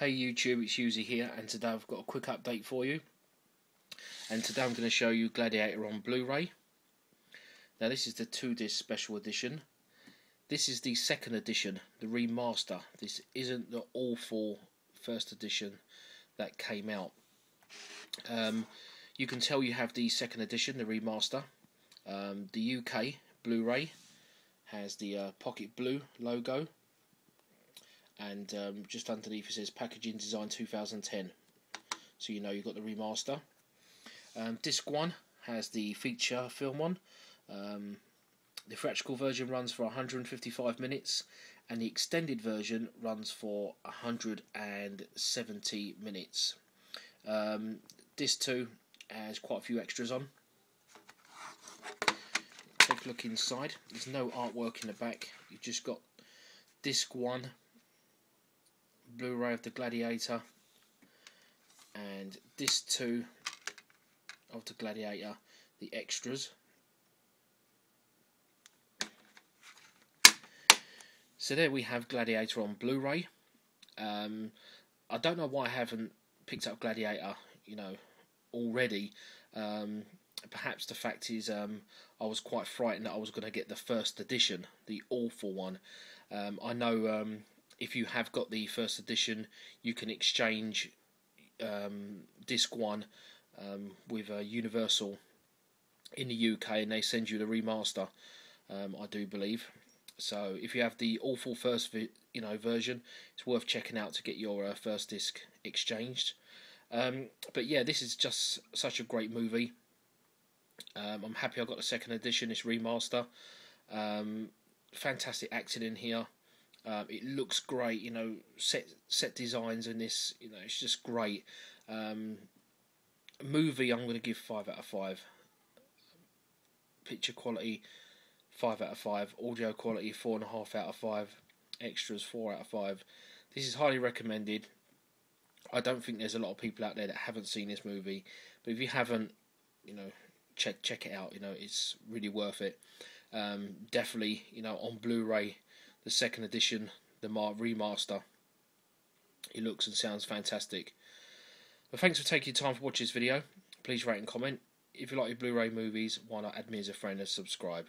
Hey YouTube, it's Hughzi here, and today I've got a quick update for you. And today I'm going to show you Gladiator on Blu-ray. Now this is the two disc special edition. This is the second edition, the remaster. This isn't the awful first edition that came out. Um, you can tell you have the second edition, the remaster. Um, the UK Blu-ray has the uh, Pocket Blue logo and um, just underneath it says packaging design 2010 so you know you've got the remaster. Um, disc 1 has the feature film on um, the theatrical version runs for 155 minutes and the extended version runs for 170 minutes. Um, disc 2 has quite a few extras on. Take a look inside. There's no artwork in the back. You've just got disc 1 Blu-ray of the Gladiator and disc 2 of the Gladiator, the extras. So there we have Gladiator on Blu-ray. Um, I don't know why I haven't picked up Gladiator, you know, already. Um, perhaps the fact is um, I was quite frightened that I was going to get the first edition, the awful one. Um, I know um, if you have got the first edition, you can exchange um, disc one um, with uh, Universal in the UK, and they send you the remaster. Um, I do believe. So if you have the awful first, you know, version, it's worth checking out to get your uh, first disc exchanged. Um, but yeah, this is just such a great movie. Um, I'm happy I got the second edition, this remaster. Um, fantastic acting in here. Um, it looks great, you know. Set set designs in this, you know, it's just great. Um, movie, I'm going to give five out of five. Picture quality, five out of five. Audio quality, four and a half out of five. Extras, four out of five. This is highly recommended. I don't think there's a lot of people out there that haven't seen this movie, but if you haven't, you know, check check it out. You know, it's really worth it. Um, definitely, you know, on Blu-ray the second edition, the remaster. It looks and sounds fantastic. But thanks for taking your time to watch this video. Please rate and comment. If you like your Blu-ray movies, why not add me as a friend and subscribe.